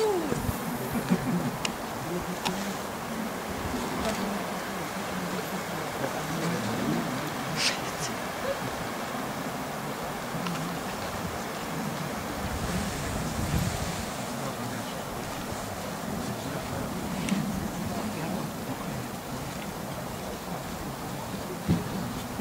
Ooh.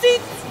Sitz!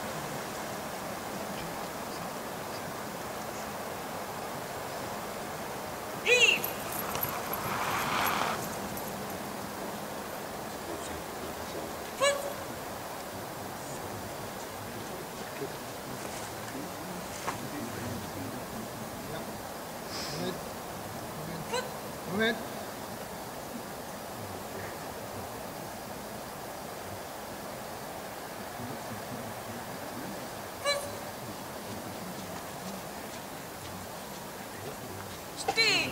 ごめん。Steve!